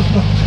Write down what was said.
Oh,